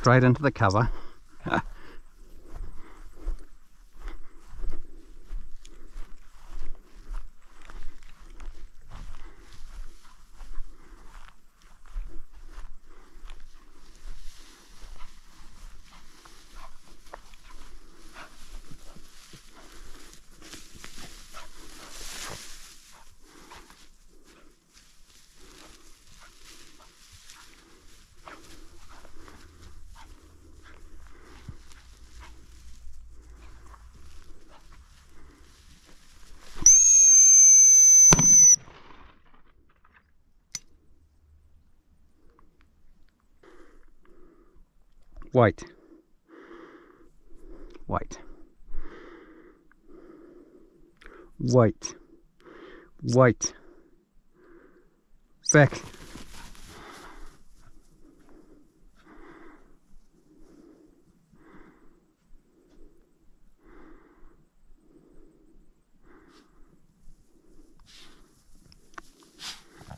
straight into the cover. White. White. White. White. Back.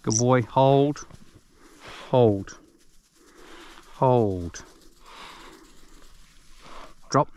Good boy. Hold. Hold. Hold. Drop.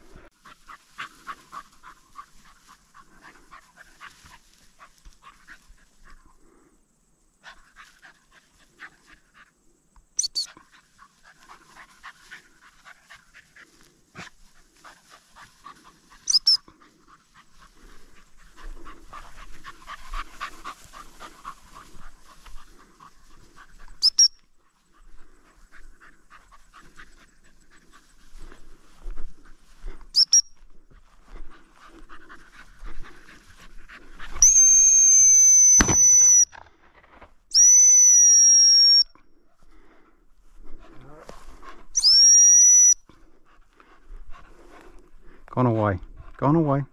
Gone away. Gone away.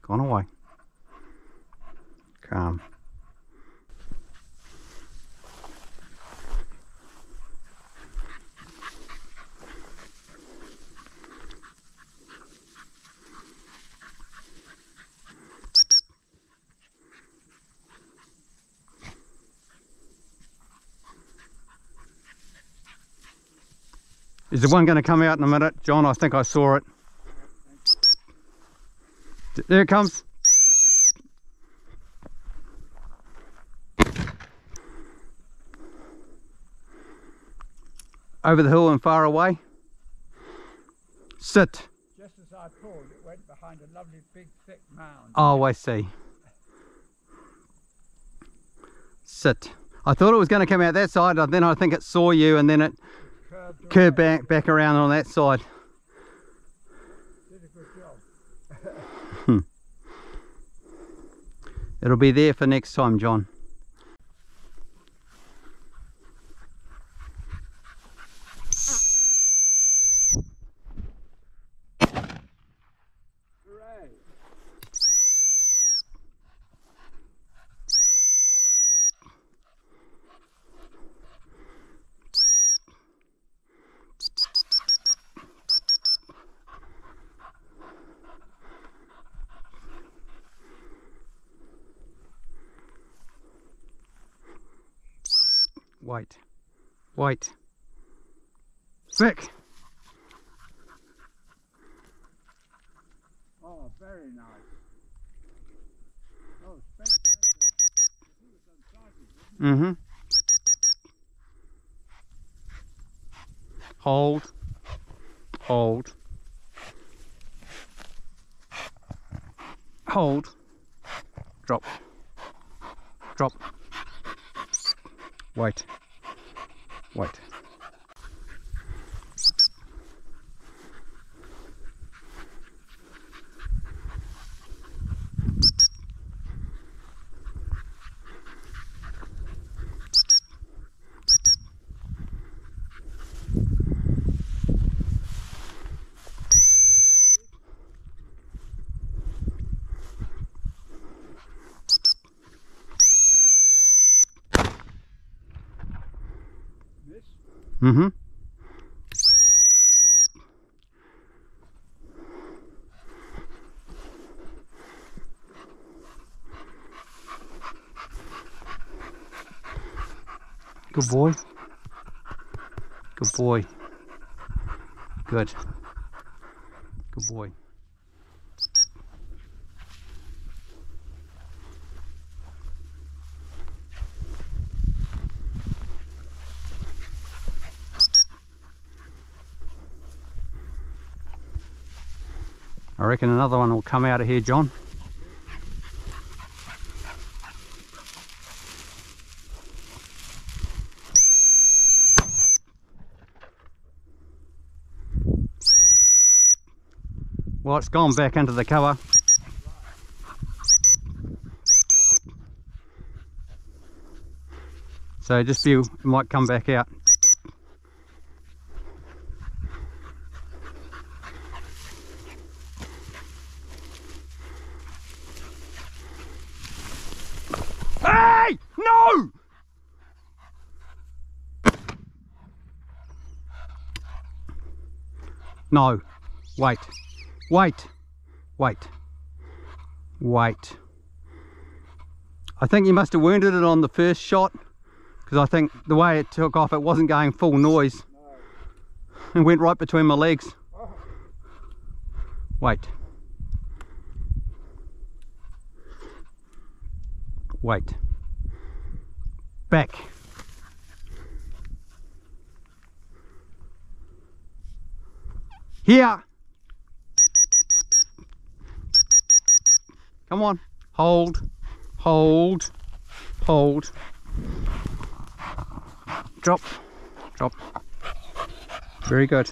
Gone away. Calm. Is the one going to come out in a minute? John, I think I saw it. There it comes. Over the hill and far away. Sit. Just as I pulled, it went behind a lovely big thick mound. Oh, I see. Sit. I thought it was going to come out that side, and then I think it saw you, and then it Curved curved back back around on that side. Did a good job. It'll be there for next time, John. White. White. Sick. Oh, very nice. Oh, spectacular. He was unsighted, wasn't Mm-hmm. Hold. Hold. Hold. Drop. Drop. Wait. Wait. Mm-hmm. Good boy. Good boy. Good. Good boy. I reckon another one will come out of here, John. Well, it's gone back into the cover. So just view, it might come back out. Hey! No! No. Wait. Wait. Wait. Wait. I think you must have wounded it on the first shot because I think the way it took off it wasn't going full noise. It went right between my legs. Wait. Wait. Back. Here. Come on. Hold. Hold. Hold. Drop. Drop. Very good.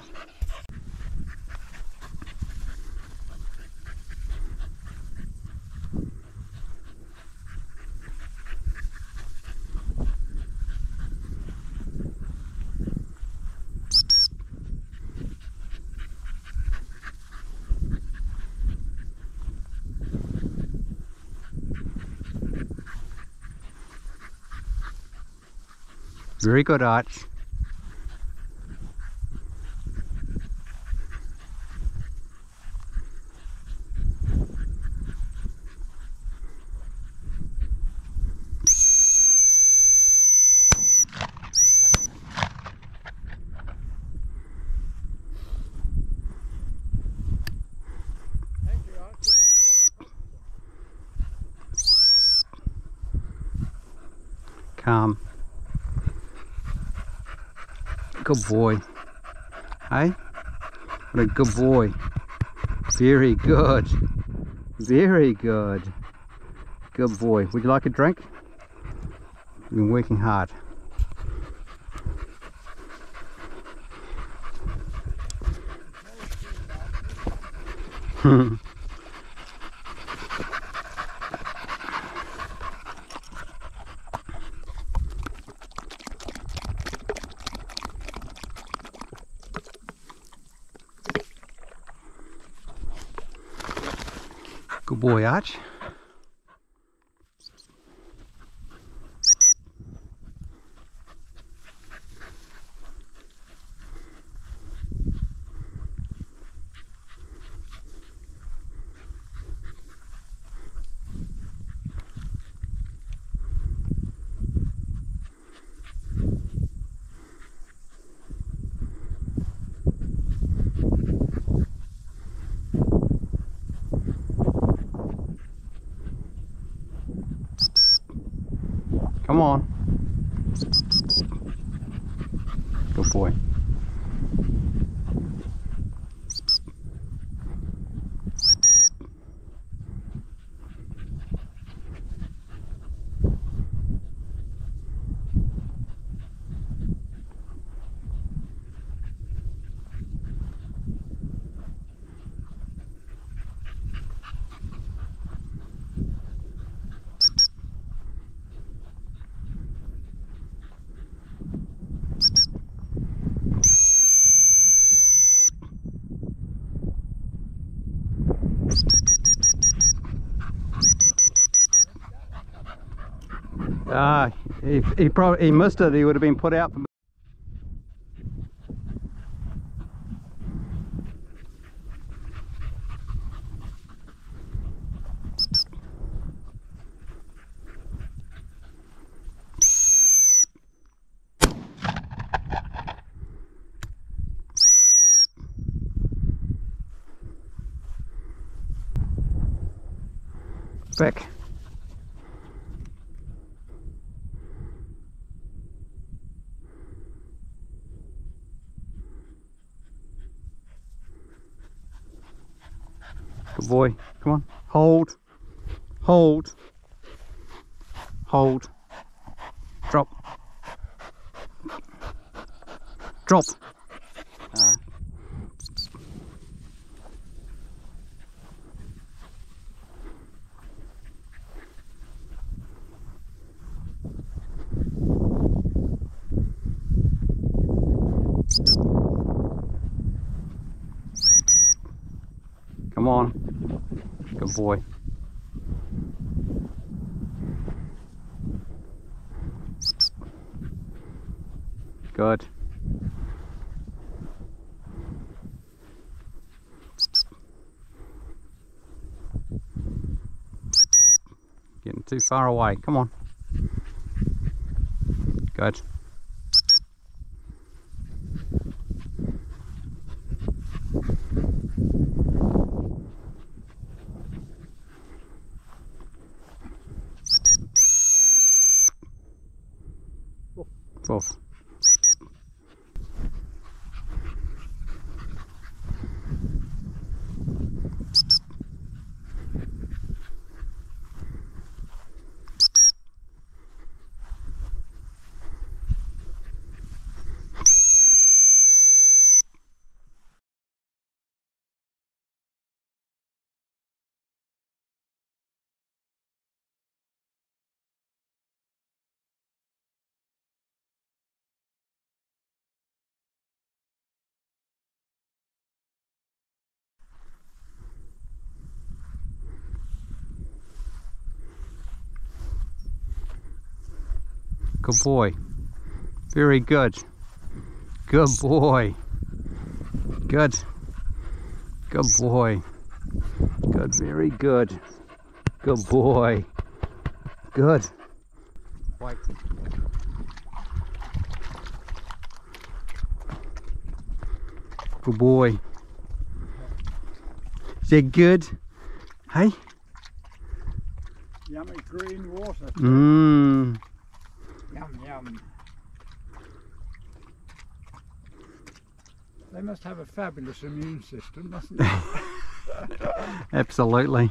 Very good, Archie. Calm. Good boy. Hey? What a good boy. Very good. Very good. Good boy. Would you like a drink? You've been working hard. Good boy, Come on. Good boy. Ah, he, he probably he missed it. He would have been put out. Back. Boy. Come on. Hold. Hold. Hold. Drop. Drop. Uh, Come on. Boy. Good. Getting too far away. Come on. Good. Fourth. Good boy. Very good. Good boy. Good. Good boy. Good. Very good. Good boy. Good. White. Good boy. Is that good? Hey? Yummy green water. Mmm. Yum, yum. They must have a fabulous immune system, mustn't they? Absolutely.